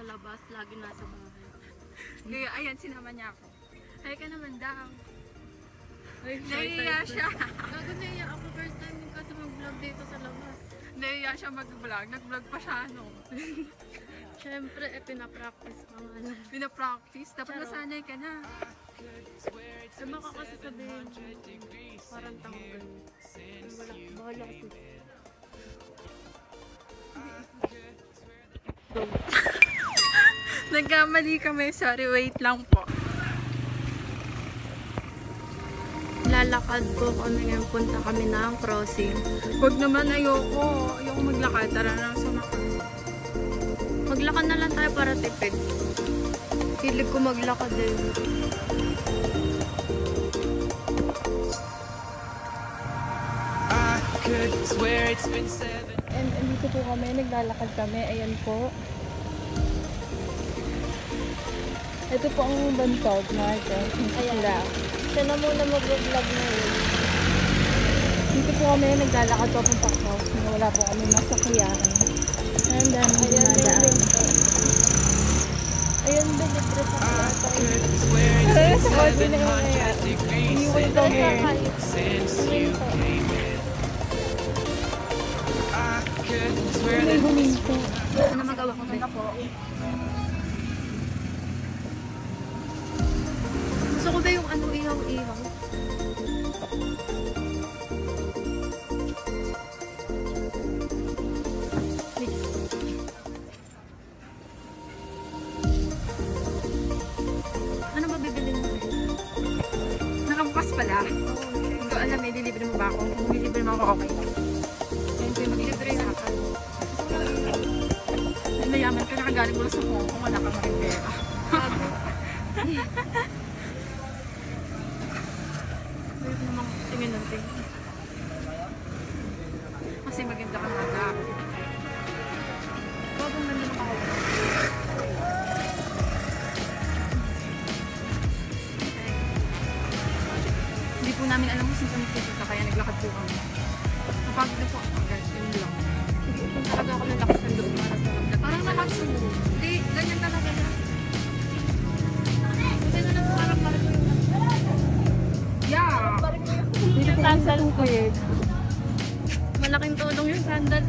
sa labas, lagi nasa bahay. Kaya ayan, sinama niya ako. Ay ka naman daw. Ay, Nahiya siya. Gago naiya ako first time din kasi mag-vlog dito sa labas. Nahiya siya mag-vlog. Nag-vlog pa siya, no? Siyempre, eh, pinapractice pa nga lang. Pinapractice. Dapat nasanay ka na. Eh, baka kasi sabihin, parang tango ganun. Eh, wala, bahala kasi. Nagkamali kami. Sorry, wait lang po. Lalakad po kami ngayon, punta kami ng crossing. Huwag naman ayoko. Ayoko maglakad. Tara na sumakay. Maglakad na lang tayo para tipid. Hilig ko maglakad eh. I could swear it's been seven. And dito po kami. Naglalakad kami. Ayan po. Ito po ang bantog na ito. Ayan. Siya na muna mag-vlog ngayon. Dito po kami naglalakad po punta ko. Wala po kami masakyan. And then, Ayan, dinadaan. ayun. Ayun, binibre sa kata. Could swear it's Ay, been sa kotse na yun, 700 ayan. degrees Iniwan kami. since you came in. I could swear May huminto. Ano magawa ko ba? po. Ko ba yung ano ihaw-ihaw? Ano ba bibilin mo? Nakabukas pala. Hindi ko alam, may delivery mo ba ako? Kung delivery mo ako, okay lang. Ayun ko yung mag-delivery sa akin. Ay, Mayaman ka, nakagaling mo sa Hong Kong, wala kang maring pera. Ayun naman, ng tingin. Kasi maganda ka nga Bago man naman ako. Hindi po namin alam kung saan kami pupunta, kaya naglakad po kami. Napagod na po ako, guys. Yun lang. Talaga ako ng lakas ng loob para sa vlog. Parang nakatulog. Hindi, ganyan talaga Po kami sa Tukuyed. Malaking tulong yung sandal.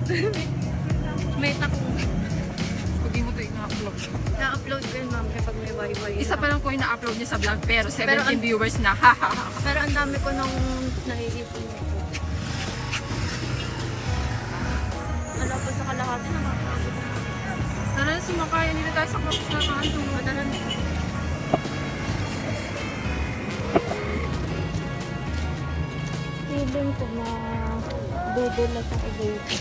may takong. Huwag mo ito ina-upload. Na-upload ko yun, ma'am, kapag may wifi. Isa pa lang po yung na-upload niya sa vlog, pero 17 Pero ang- viewers na. Pero ang dami ko nung nito. Wala pa sa kalahati, nakakabot. Tara na sumakay. Dito tayo sa Crocs na kanto. Madalan. Ko na dudulas ako dito.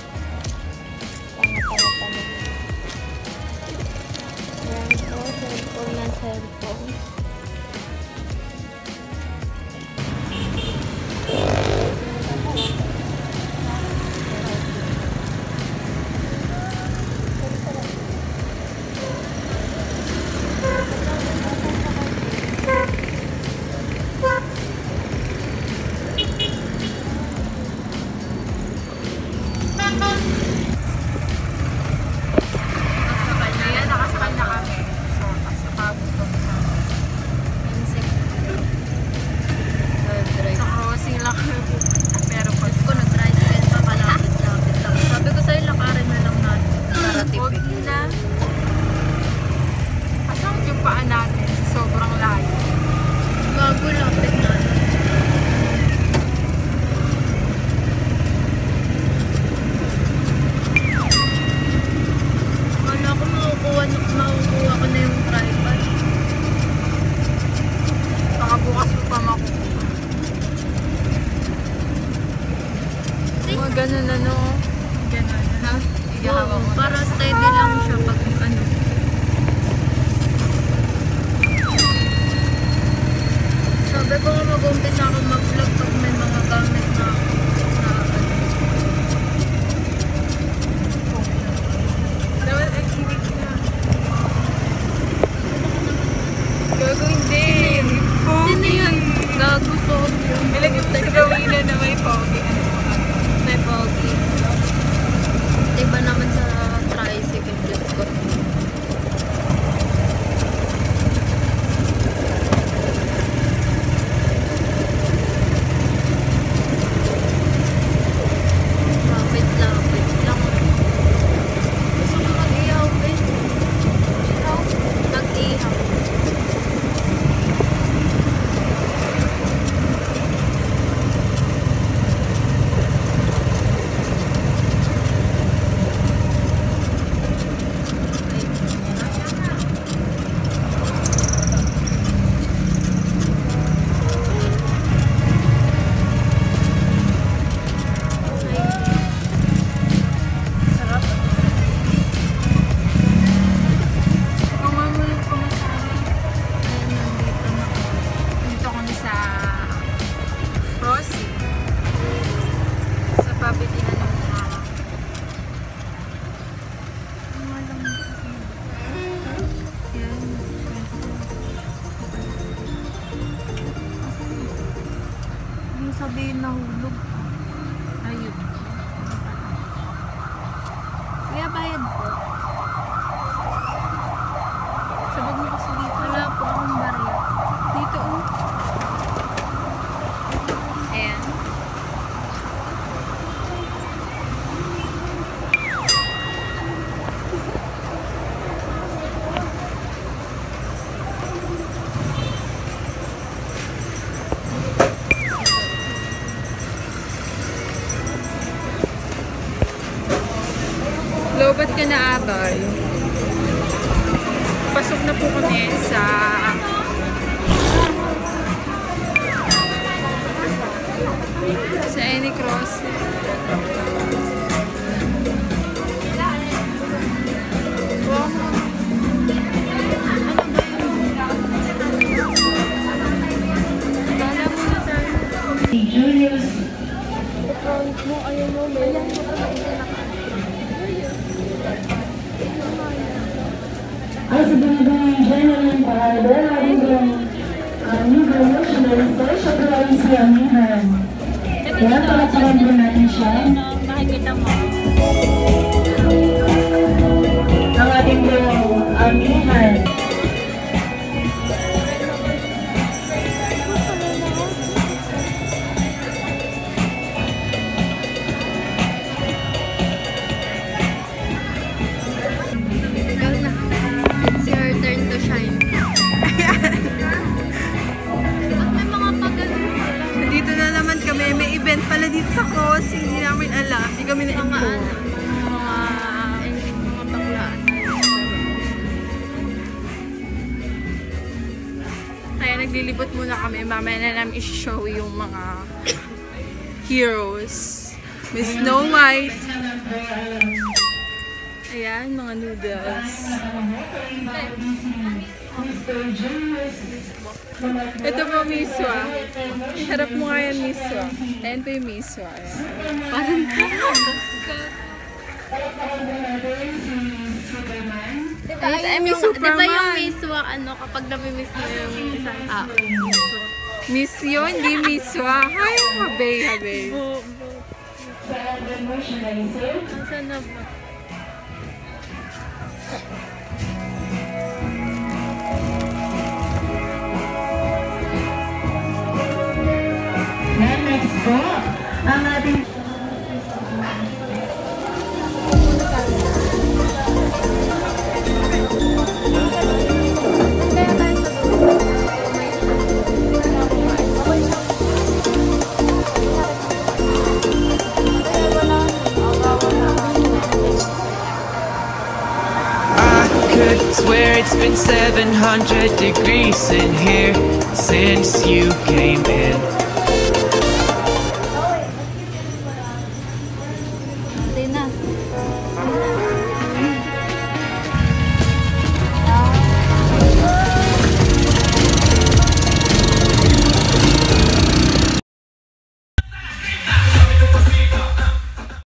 Tanga-tanga-tanga. Ayan po, cellphone na cellphone. Gago hindi. 那我 Hello, ba't ka naabay? Pasok na po kami sa sa Any Cross. Ay Cross. Hindi namin alam. Hindi kami na Mga ano, Mga... mga baklaan. Kaya naglilibot muna kami. Mamaya na namin i-show yung mga heroes. May Snow White. Ayan, mga noodles. Mr. Ito po, Miswa. Harap mo nga yan, Miswa. Ayan po yung Miswa. Parang Diba, Ay, yung, diba Superman. yung miswa, ano, kapag nami-miss mo yung isang tao. Miss yun, hindi Miswa. Ay, habay, habay. Nasaan na ba? It's been 700 degrees in here since you came in.